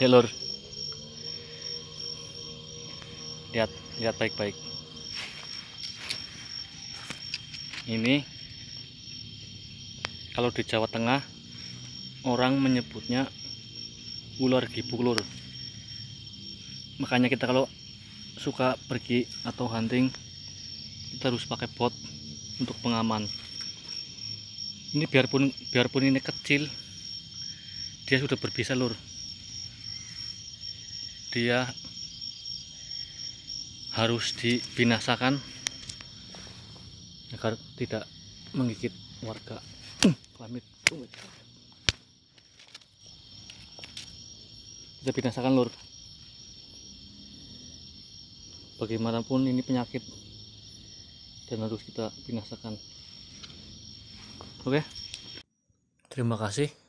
Lihat lur. Lihat, lihat baik-baik. Ini kalau di Jawa Tengah orang menyebutnya ular gibuk lur. Makanya kita kalau suka pergi atau hunting kita harus pakai bot untuk pengaman. Ini biarpun biarpun ini kecil dia sudah berbisa lur dia harus dibinasakan agar tidak menggigit warga. Pamit. Kita binasakan lur. Bagaimanapun ini penyakit dan harus kita binasakan. Oke? Terima kasih